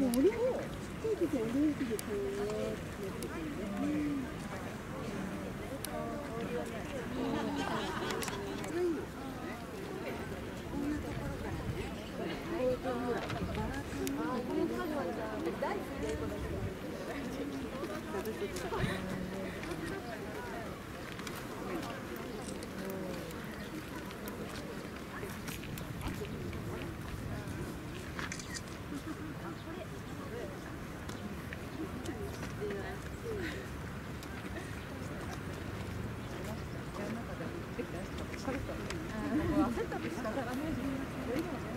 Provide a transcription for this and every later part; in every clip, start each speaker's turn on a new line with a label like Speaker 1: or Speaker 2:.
Speaker 1: もう檻を元気でこうやってやってくれるね。焦ったとしたからね。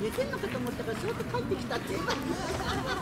Speaker 1: 寝てんのかと思ったから、ちょっと帰ってきたって。